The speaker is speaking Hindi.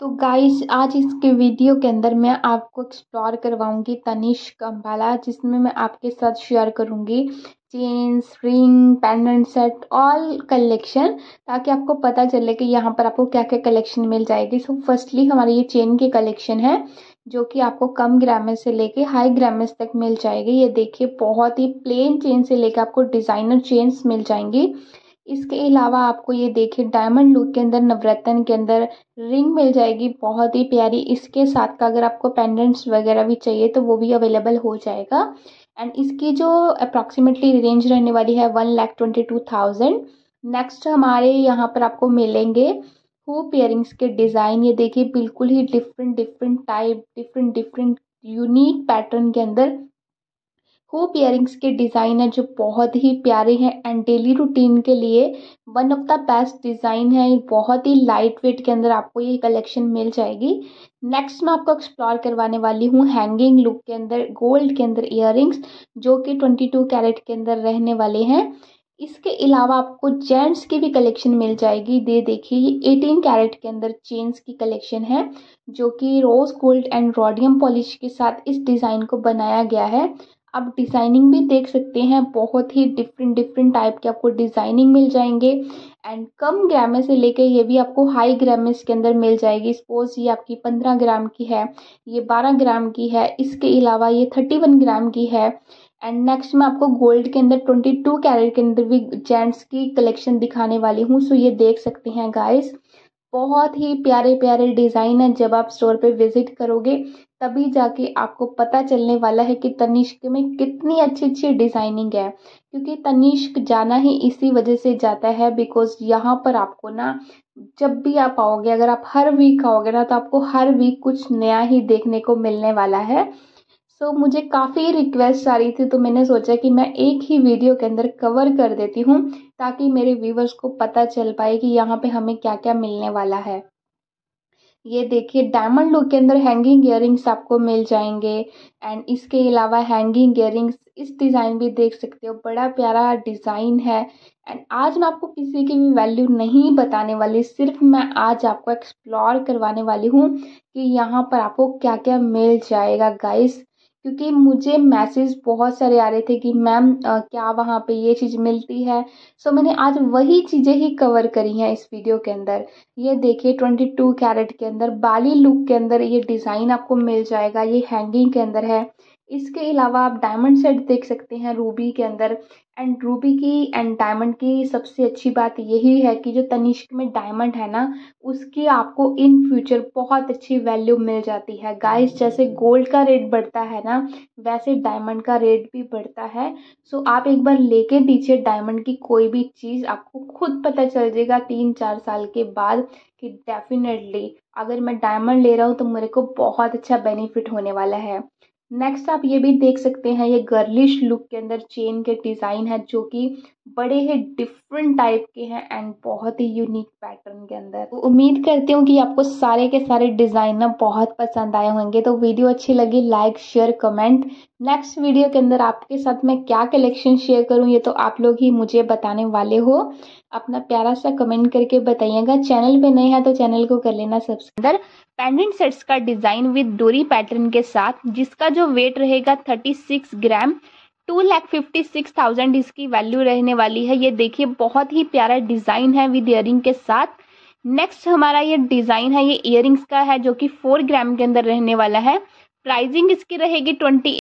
तो गाइस आज इसके वीडियो के अंदर मैं आपको एक्सप्लोर करवाऊँगी तनिष्क अम्बाला जिसमें मैं आपके साथ शेयर करूँगी chains ring pendant set all collection ताकि आपको पता चले कि यहाँ पर आपको क्या क्या कलेक्शन मिल जाएगी। सो फर्स्टली हमारी ये चेन की कलेक्शन है, जो कि आपको कम ग्रामेज से लेके हाई ग्रामेज तक मिल जाएगी। ये देखिए, बहुत ही प्लेन चेन से लेके आपको डिज़ाइनर चेन्स मिल जाएँगी। इसके अलावा आपको ये देखिए डायमंड लुक के अंदर, नवरत्न के अंदर रिंग मिल जाएगी, बहुत ही प्यारी। इसके साथ का अगर आपको पेंडेंट्स वगैरह भी चाहिए तो वो भी अवेलेबल हो जाएगा। एंड इसकी जो अप्रॉक्सीमेटली रेंज रहने वाली है one lakh twenty two thousand next हमारे यहाँ पर आपको मिलेंगे हुप इयरिंग्स के डिज़ाइन ये देखिए, बिल्कुल ही different different type different different unique pattern के अंदर हुप इयरिंग्स के डिज़ाइन है जो बहुत ही प्यारे हैं एंड डेली रूटीन के लिए one of the best design है। बहुत ही लाइट वेट के अंदर आपको ये कलेक्शन मिल जाएगी। नेक्स्ट मैं आपको एक्सप्लोर करवाने वाली हूँ हैंगिंग लुक के अंदर गोल्ड के अंदर इयर जो कि ट्वेंटी टू कैरेट के अंदर रहने वाले हैं। इसके अलावा आपको जेंट्स की भी कलेक्शन मिल जाएगी। दे देखिए, ये एटीन कैरेट के अंदर चेन्स की कलेक्शन है, जो कि rose gold and rhodium polish के साथ इस डिज़ाइन को बनाया गया है। आप डिज़ाइनिंग भी देख सकते हैं, बहुत ही डिफरेंट डिफरेंट टाइप के आपको डिज़ाइनिंग मिल जाएँगे। एंड कम ग्राम से लेके ये भी आपको हाई ग्रामेज के अंदर मिल जाएगी। सपोज़ ये आपकी पंद्रह ग्राम की है, ये बारह ग्राम की है, इसके अलावा ये थर्टी वन ग्राम की है। एंड नेक्स्ट मैं आपको गोल्ड के अंदर ट्वेंटी टू कैरेट के अंदर भी जेंट्स की कलेक्शन दिखाने वाली हूँ। सो ये देख सकते हैं गाइस बहुत ही प्यारे प्यारे डिज़ाइन है। जब आप स्टोर पे विज़िट करोगे, तभी जाके आपको पता चलने वाला है कि तनिष्क में कितनी अच्छी अच्छी डिज़ाइनिंग है। क्योंकि तनिष्क जाना ही इसी वजह से जाता है बिकॉज़ यहाँ पर आपको ना, जब भी आप आओगे, अगर आप हर वीक आओगे ना तो आपको हर वीक कुछ नया ही देखने को मिलने वाला है। सो so, मुझे काफ़ी रिक्वेस्ट आ रही थी तो मैंने सोचा कि मैं एक ही वीडियो के अंदर कवर कर देती हूँ ताकि मेरे व्यूवर्स को पता चल पाए कि यहाँ पे हमें क्या क्या मिलने वाला है। ये देखिए डायमंड लुक के अंदर हैंगिंग इयरिंग्स आपको मिल जाएँगे एंड इसके अलावा हैंगिंग इयरिंग्स इस डिज़ाइन भी देख सकते हो बड़ा प्यारा डिज़ाइन है। एंड आज मैं आपको किसी की भी वैल्यू नहीं बताने वाली सिर्फ़ मैं आज आपको एक्सप्लोर करवाने वाली हूँ कि यहाँ पर आपको क्या क्या मिल जाएगा गाइस क्योंकि मुझे मैसेज बहुत सारे आ रहे थे कि मैम क्या वहाँ पे ये चीज़ मिलती है? सो मैंने आज वही चीज़ें ही कवर करी हैं इस वीडियो के अंदर। ये देखिए ट्वेंटी टू कैरेट के अंदर, बाली लुक के अंदर ये डिज़ाइन आपको मिल जाएगा, ये हैंगिंग के अंदर है। इसके अलावा आप डायमंड सेट देख सकते हैं रूबी के अंदर। एंड रूबी की एंड डायमंड की सबसे अच्छी बात यही है कि जो तनिष्क में डायमंड है ना, उसकी आपको इन फ्यूचर बहुत अच्छी वैल्यू मिल जाती है। गाइस जैसे गोल्ड का रेट बढ़ता है ना, वैसे डायमंड का रेट भी बढ़ता है। सो आप एक बार लेके दीजिए डायमंड की कोई भी चीज़, आपको खुद पता चल जाएगा तीन चार साल के बाद कि डेफिनेटली अगर मैं डायमंड ले रहा हूँ तो मेरे को बहुत अच्छा बेनिफिट होने वाला है। नेक्स्ट आप ये भी देख सकते हैं, ये गर्लिश लुक के अंदर चेन के डिज़ाइन है, जो कि बड़े ही डिफरेंट टाइप के हैं एंड बहुत ही यूनिक पैटर्न के अंदर। तो उम्मीद करती हूँ कि आपको सारे के सारे डिज़ाइन ना बहुत पसंद आए होंगे। तो वीडियो अच्छी लगी like share comment next video के अंदर आपके साथ मैं क्या कलेक्शन शेयर करूँ, ये तो आप लोग ही मुझे बताने वाले हो। अपना प्यारा सा कमेंट करके बताइएगा। चैनल पे नए हैं तो चैनल को कर लेना सब्सक्राइब पेंडेंट सेट्स का डिज़ाइन विद डोरी पैटर्न के साथ, जिसका जो वेट रहेगा thirty six gram two lakh fifty six thousand इसकी वैल्यू रहने वाली है। ये देखिए, बहुत ही प्यारा डिज़ाइन है विद इयरिंग के साथ। नेक्स्ट हमारा ये डिज़ाइन है, ये इयरिंग्स का है, जो कि फोर ग्राम के अंदर रहने वाला है। प्राइजिंग इसकी रहेगी ट्वेंटी